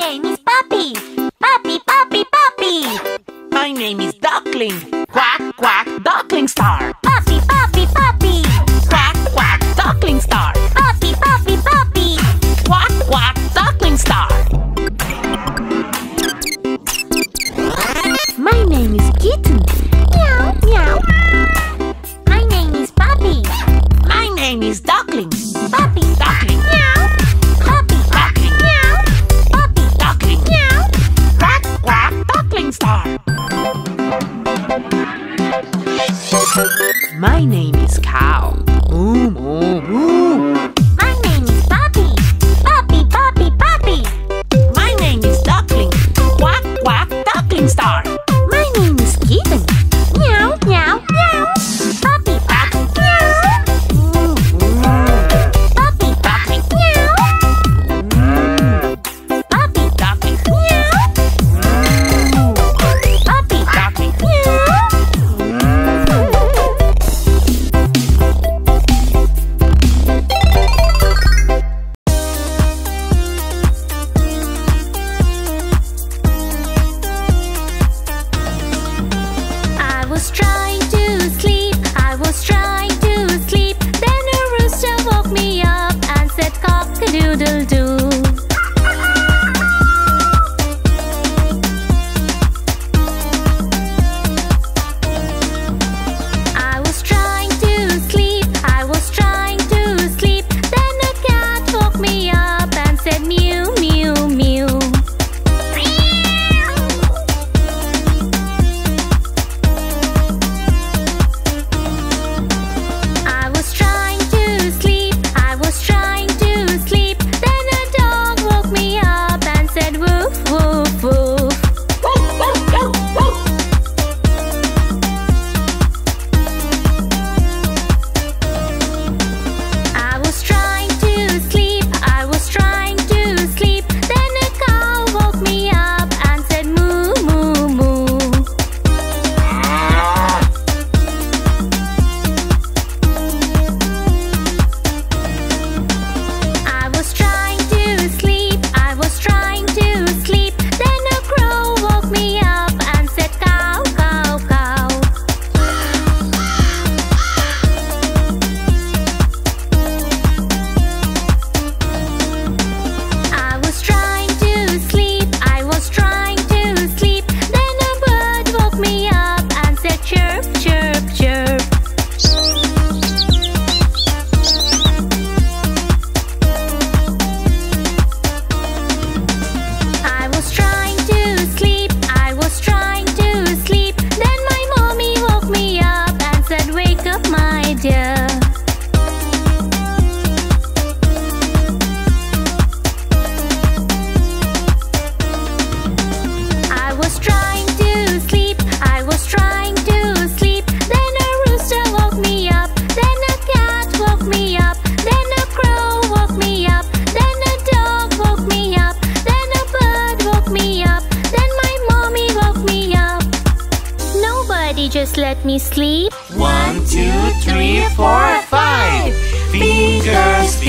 name is Puppy. Puppy, Puppy, Puppy. My name is Duckling. Quack, quack, Duckling Star. Puppy, Puppy, Puppy. Quack, quack, Duckling Star. Puppy, Puppy, Puppy. Quack, quack, Duckling Star. My name is Kitten. Meow, meow. My name is Puppy. My name is Duckling. My name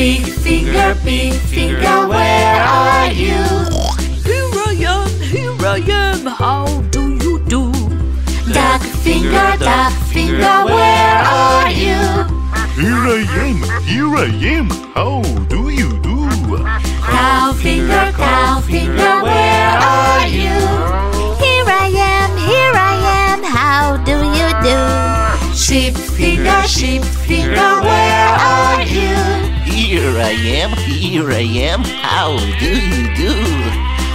big finger, big finger, where are you? Here I am, here I am, how do you do? Duck finger, duck finger, where are you? Here I am, here I am. How do you do? Cow finger, cow finger, where are you? Here I am, here I am, how do you do? Sheep finger, sheep finger, where are you? Here I am, here I am. How do you do?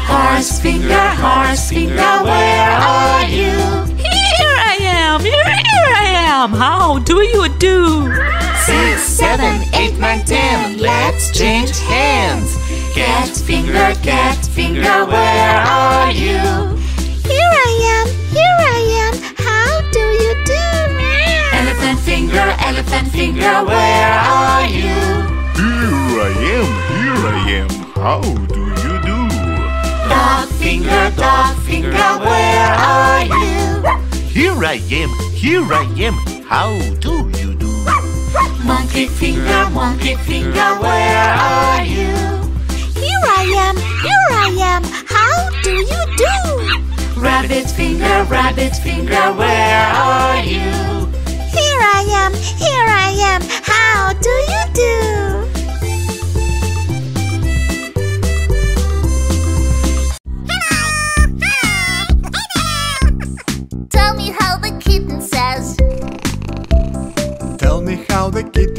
Horse finger, horse finger, where are you? Here I am, here, here I am, how do you do? Six, seven, eight, nine, ten. Let's change hands. Cat finger, cat finger, where are you? Here I am, here I am, how do you do? Elephant finger, elephant finger, where are you? Here I am, here I am. How do you do? Dog finger, dog finger, where are you? Here I am, here I am. How do you do? Monkey finger, monkey finger, where are you? Here I am, here I I am. How do you do? Rabbit finger, rabbit finger, where are you? Here I am. Here I am. How do you do?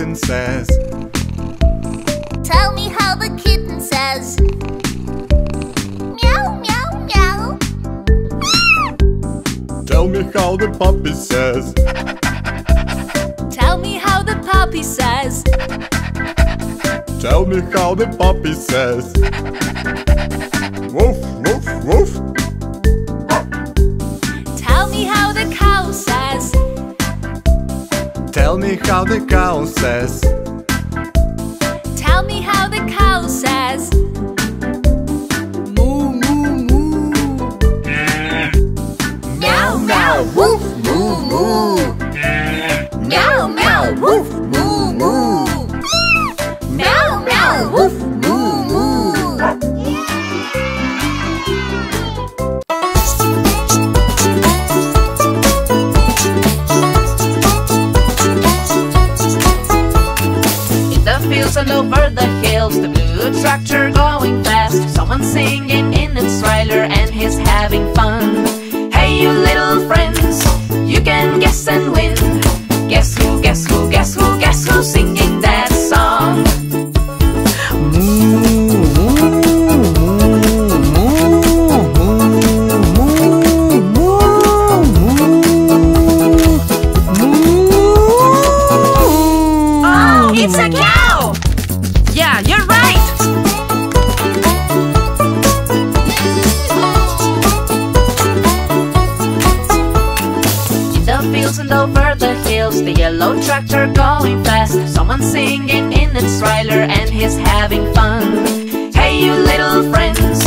Kitten says. Tell me how the kitten says. Meow, meow, meow. Tell me how the puppy says. Tell me how the puppy says. Tell me how the puppy says. Woof, woof, woof. Tell me how the cow says. Tell me how the cow says. Singing in its trailer and he's having fun. Hey, you little friends, you can guess and win. Guess who, guess who, guess who, guess who's singing that song? Oh, it's a cow! The yellow tractor going fast. Someone singing in its trailer and he's having fun. Hey, you little friends,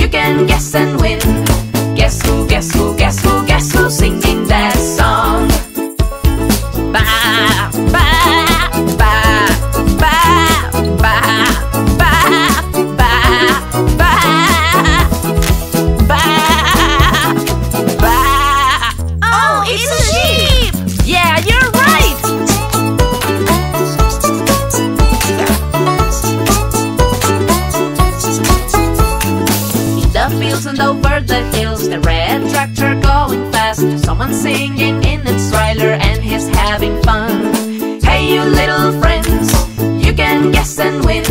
you can guess and win. Fields and over the hills, the red tractor going fast. Someone singing in its trailer and he's having fun. Hey, you little friends, you can guess and win.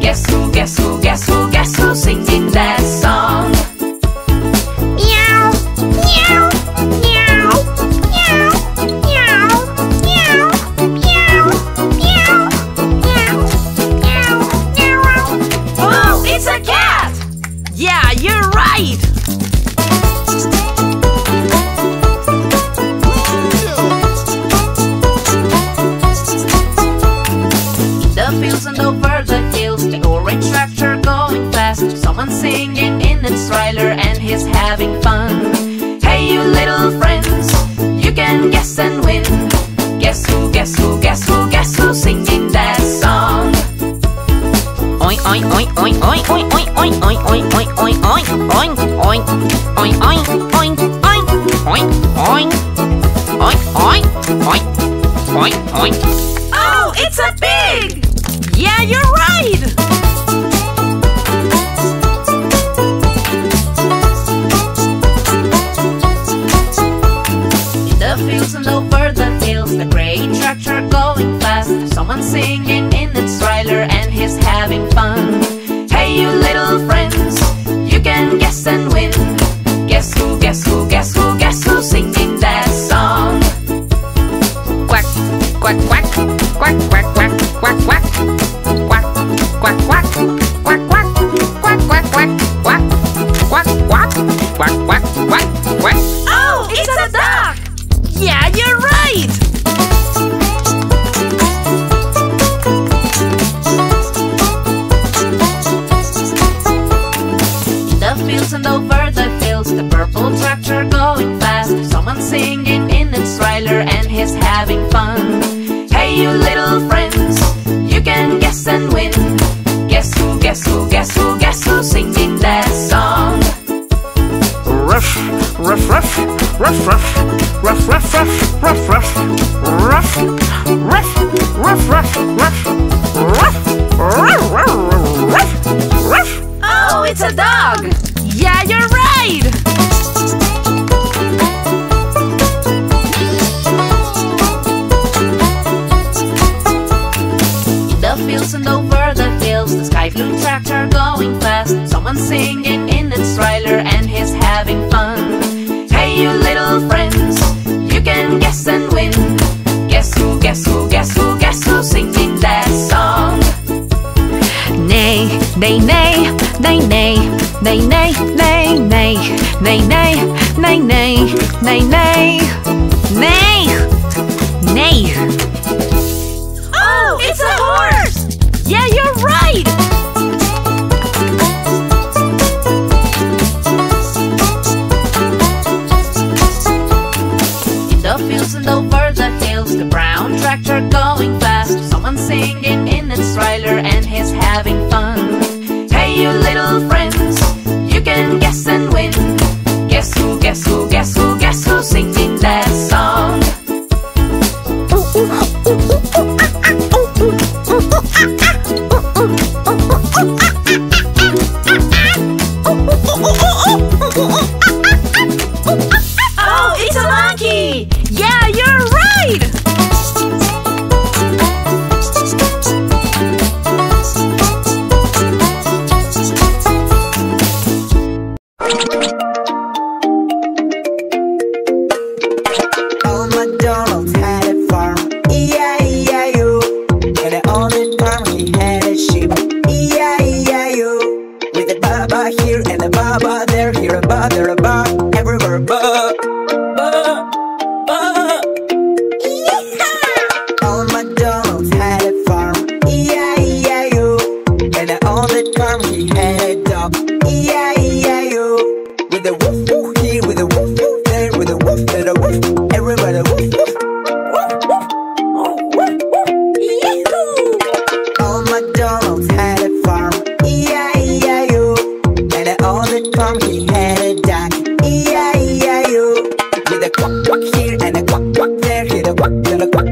Guess who, guess who, guess who, Someone singing in its trailer and he's having fun. Hey, you little friends, you can guess and win. wheels and over the hills The purple tractor going fast Someone singing in its trailer and he's having fun Hey you little friends, you can guess and win Guess who, guess who, guess who, guess who singing that song Ruff, ruff, ruff, ruff, ruff, ruff, ruff, ruff, ruff, ruff, ruff, ruff, ruff, ruff, ruff, little friends. You can guess and win. Guess who, guess who, guess who, guess who singing that song? Nay, nay, nay, nay, nay, nay, nay, nay, nay, nay, nay, nay, nay, nay, nay, nay, nay. little friends. You can guess and win. Guess who, guess who, guess who, guess who's singing that song? get it, get it,